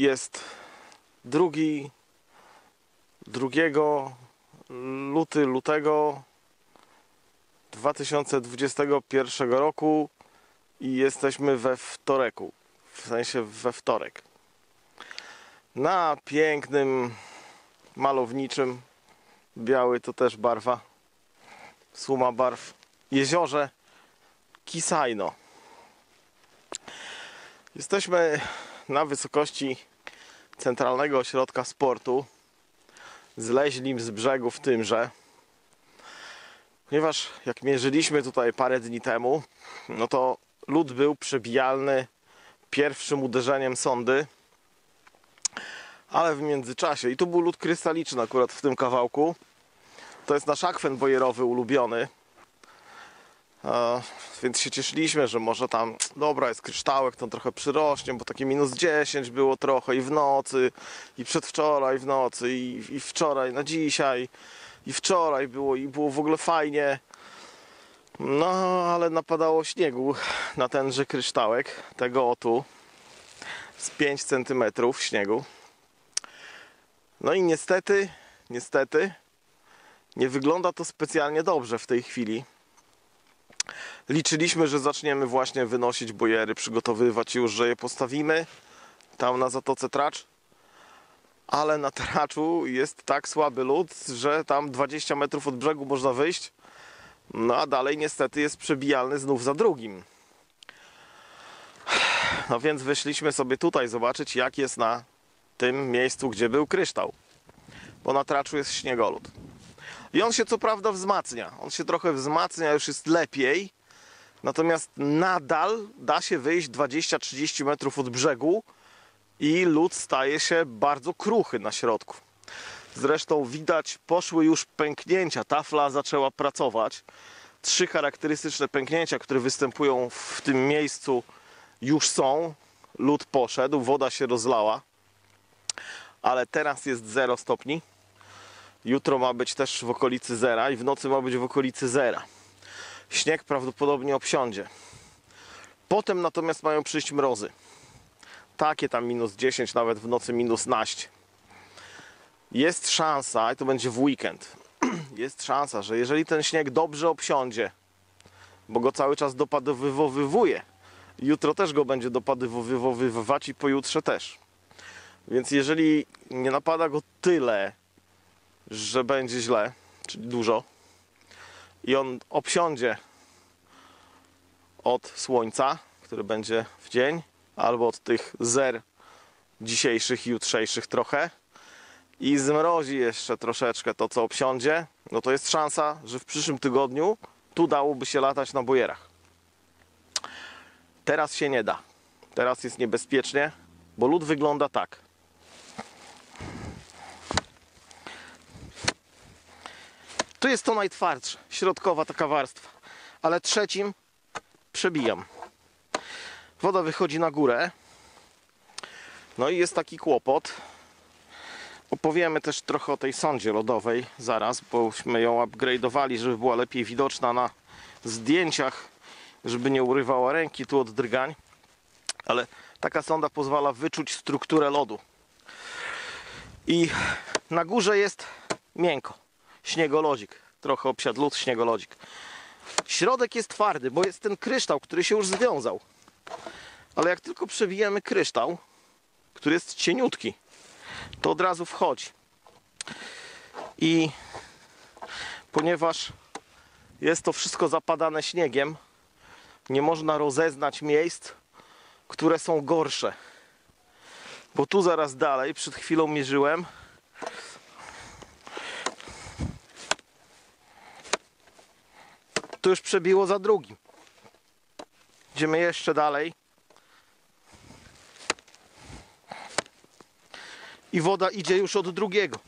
Jest drugi, drugiego luty, lutego 2021 roku i jesteśmy we wtoreku, w sensie we wtorek. Na pięknym, malowniczym, biały to też barwa, suma barw, jeziorze Kisajno. Jesteśmy na wysokości centralnego ośrodka sportu. Zleźlim z brzegu w tymże. Ponieważ jak mierzyliśmy tutaj parę dni temu, no to lód był przebijalny pierwszym uderzeniem sondy. Ale w międzyczasie, i tu był lód krystaliczny akurat w tym kawałku, to jest nasz akwen bojerowy ulubiony. E, więc się cieszyliśmy, że może tam, dobra, jest kryształek, to trochę przyrośnie, bo takie minus 10 było trochę i w nocy, i przedwczoraj w nocy, i, i wczoraj na dzisiaj, i wczoraj było, i było w ogóle fajnie. No, ale napadało śniegu na tenże kryształek, tego otu, z 5 cm śniegu. No i niestety, niestety, nie wygląda to specjalnie dobrze w tej chwili. Liczyliśmy, że zaczniemy właśnie wynosić bojery, przygotowywać już, że je postawimy tam na Zatoce Tracz. Ale na Traczu jest tak słaby lód, że tam 20 metrów od brzegu można wyjść. No a dalej niestety jest przebijalny znów za drugim. No więc wyszliśmy sobie tutaj zobaczyć jak jest na tym miejscu, gdzie był kryształ. Bo na Traczu jest śniegolód. I on się co prawda wzmacnia. On się trochę wzmacnia, już jest lepiej. Natomiast nadal da się wyjść 20-30 metrów od brzegu i lód staje się bardzo kruchy na środku. Zresztą widać, poszły już pęknięcia. Tafla zaczęła pracować. Trzy charakterystyczne pęknięcia, które występują w tym miejscu, już są. Lód poszedł, woda się rozlała, ale teraz jest 0 stopni. Jutro ma być też w okolicy zera i w nocy ma być w okolicy zera. Śnieg prawdopodobnie obsiądzie. Potem natomiast mają przyjść mrozy. Takie tam minus 10, nawet w nocy minus 12. Jest szansa, i to będzie w weekend, jest szansa, że jeżeli ten śnieg dobrze obsiądzie, bo go cały czas dopadowywowywuje, jutro też go będzie dopadowywowywać i pojutrze też. Więc jeżeli nie napada go tyle, że będzie źle, czyli dużo, i on obsiądzie od słońca, które będzie w dzień, albo od tych zer dzisiejszych jutrzejszych trochę, i zmrozi jeszcze troszeczkę to, co obsiądzie, no to jest szansa, że w przyszłym tygodniu tu dałoby się latać na bojerach. Teraz się nie da. Teraz jest niebezpiecznie, bo lód wygląda tak. Tu jest to najtwardsze, środkowa taka warstwa, ale trzecim przebijam. Woda wychodzi na górę. No i jest taki kłopot. Opowiemy też trochę o tej sądzie lodowej zaraz, bośmy ją upgrade'owali, żeby była lepiej widoczna na zdjęciach, żeby nie urywała ręki tu od drgań. Ale taka sonda pozwala wyczuć strukturę lodu. I na górze jest miękko śniegolodzik. Trochę obsiadł śniegolodzik. Środek jest twardy, bo jest ten kryształ, który się już związał. Ale jak tylko przewijemy kryształ, który jest cieniutki, to od razu wchodzi. I ponieważ jest to wszystko zapadane śniegiem, nie można rozeznać miejsc, które są gorsze. Bo tu zaraz dalej, przed chwilą mierzyłem, już przebiło za drugim. Idziemy jeszcze dalej. I woda idzie już od drugiego.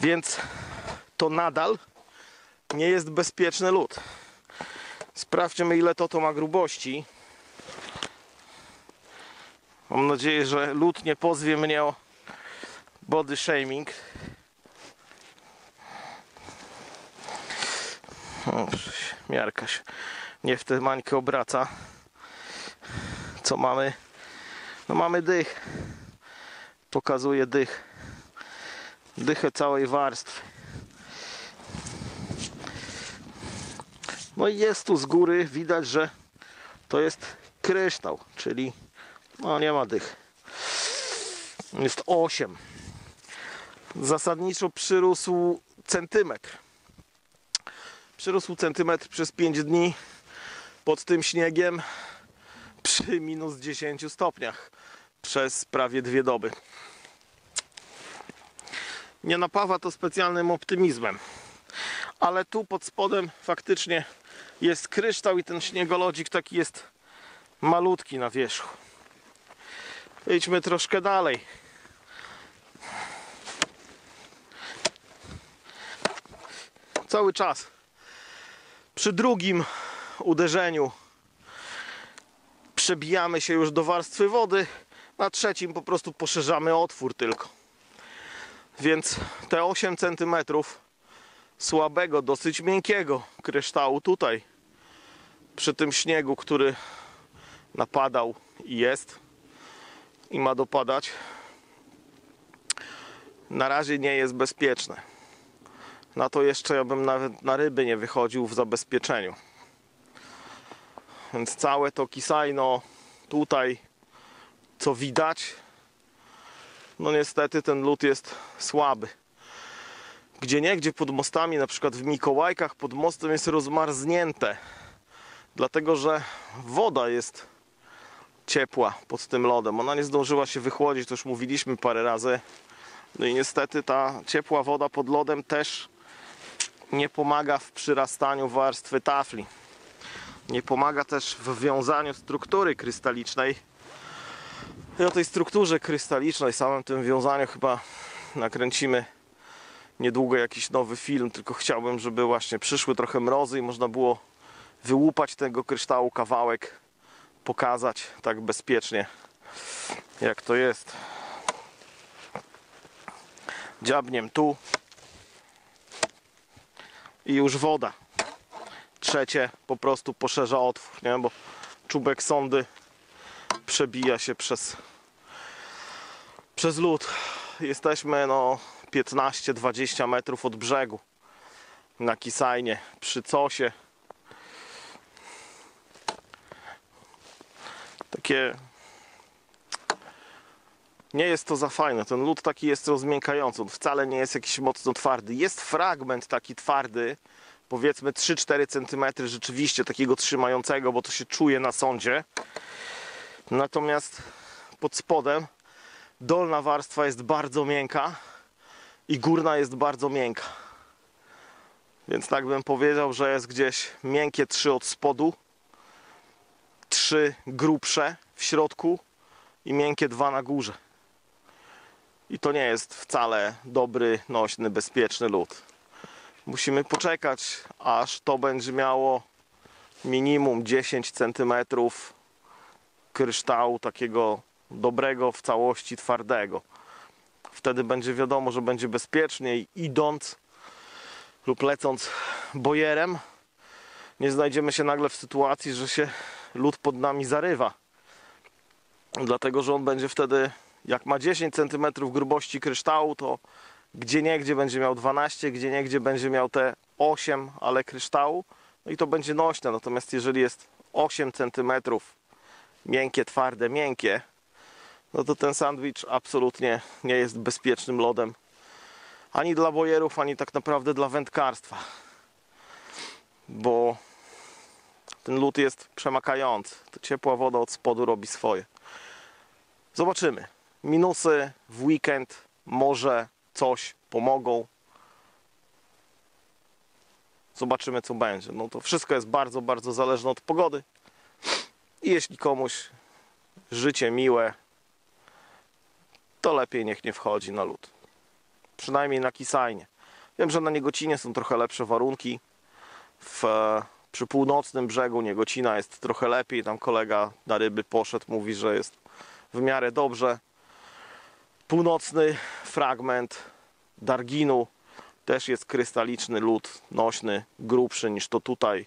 Więc to nadal nie jest bezpieczny lód. Sprawdźmy ile to to ma grubości. Mam nadzieję, że lód nie pozwie mnie o body shaming. Miarka się nie w tę mańkę obraca. Co mamy? No mamy dych. Pokazuje dych. Dychę całej warstwy. No i jest tu z góry, widać, że to jest kryształ, czyli no nie ma dych. Jest 8. Zasadniczo przyrósł centymetr. Przyrósł centymetr przez 5 dni pod tym śniegiem przy minus 10 stopniach przez prawie dwie doby. Nie napawa to specjalnym optymizmem, ale tu pod spodem faktycznie jest kryształ i ten śniegolodzik taki jest malutki na wierzchu. Idźmy troszkę dalej. Cały czas przy drugim uderzeniu przebijamy się już do warstwy wody, na trzecim po prostu poszerzamy otwór tylko. Więc te 8 cm słabego, dosyć miękkiego kryształu tutaj przy tym śniegu, który napadał i jest i ma dopadać na razie nie jest bezpieczne. Na to jeszcze ja bym nawet na ryby nie wychodził w zabezpieczeniu. Więc całe to kisajno tutaj, co widać, no niestety ten lód jest słaby. Gdzie niegdzie pod mostami, na przykład w Mikołajkach pod mostem jest rozmarznięte. Dlatego, że woda jest ciepła pod tym lodem. Ona nie zdążyła się wychłodzić, to już mówiliśmy parę razy. No i niestety ta ciepła woda pod lodem też nie pomaga w przyrastaniu warstwy tafli. Nie pomaga też w wiązaniu struktury krystalicznej. I o tej strukturze krystalicznej, samym tym wiązaniu chyba nakręcimy niedługo jakiś nowy film, tylko chciałbym, żeby właśnie przyszły trochę mrozy i można było wyłupać tego kryształu kawałek, pokazać tak bezpiecznie, jak to jest. Dziabniem tu i już woda. Trzecie po prostu poszerza otwór, nie? bo czubek sondy przebija się przez, przez lód. Jesteśmy no 15-20 metrów od brzegu na Kisajnie przy Cosie. Takie nie jest to za fajne. Ten lód taki jest rozmiękający. On wcale nie jest jakiś mocno twardy. Jest fragment taki twardy, powiedzmy 3-4 cm rzeczywiście takiego trzymającego, bo to się czuje na sądzie. Natomiast pod spodem dolna warstwa jest bardzo miękka i górna jest bardzo miękka. Więc tak bym powiedział, że jest gdzieś miękkie 3 od spodu, 3 grubsze w środku i miękkie 2 na górze. I to nie jest wcale dobry, nośny, bezpieczny lód. Musimy poczekać, aż to będzie miało minimum 10 cm kryształu takiego dobrego w całości twardego. Wtedy będzie wiadomo, że będzie bezpieczniej idąc lub lecąc bojerem. Nie znajdziemy się nagle w sytuacji, że się lód pod nami zarywa. Dlatego, że on będzie wtedy jak ma 10 cm grubości kryształu, to gdzie niegdzie będzie miał 12, gdzie niegdzie będzie miał te 8, ale kryształu. No i to będzie nośne. Natomiast jeżeli jest 8 cm miękkie, twarde, miękkie, no to ten sandwich absolutnie nie jest bezpiecznym lodem. Ani dla bojerów, ani tak naprawdę dla wędkarstwa. Bo ten lód jest przemakający. To ciepła woda od spodu robi swoje. Zobaczymy minusy w weekend może coś pomogą. Zobaczymy, co będzie. No to wszystko jest bardzo, bardzo zależne od pogody. I jeśli komuś życie miłe, to lepiej niech nie wchodzi na lód. Przynajmniej na Kisajnie. Wiem, że na Niegocinie są trochę lepsze warunki. W, przy północnym brzegu Niegocina jest trochę lepiej. Tam kolega na ryby poszedł, mówi, że jest w miarę dobrze północny fragment Darginu też jest krystaliczny lód nośny, grubszy niż to tutaj.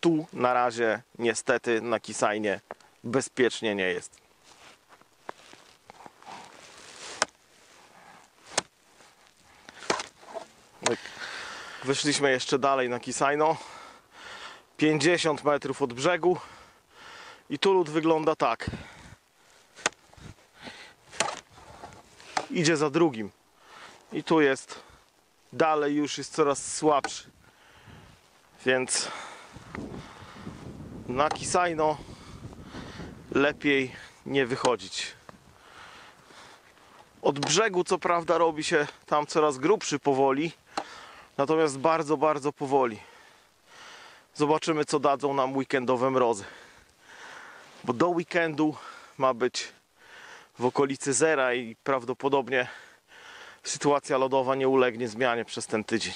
tu na razie niestety na Kisajnie bezpiecznie nie jest. Wyszliśmy jeszcze dalej na Kisajno. 50 metrów od brzegu. I tu lód wygląda tak. Idzie za drugim. I tu jest dalej już jest coraz słabszy. Więc na Kisajno lepiej nie wychodzić. Od brzegu co prawda robi się tam coraz grubszy powoli, natomiast bardzo, bardzo powoli. Zobaczymy co dadzą nam weekendowe mrozy. Bo do weekendu ma być w okolicy zera i prawdopodobnie sytuacja lodowa nie ulegnie zmianie przez ten tydzień.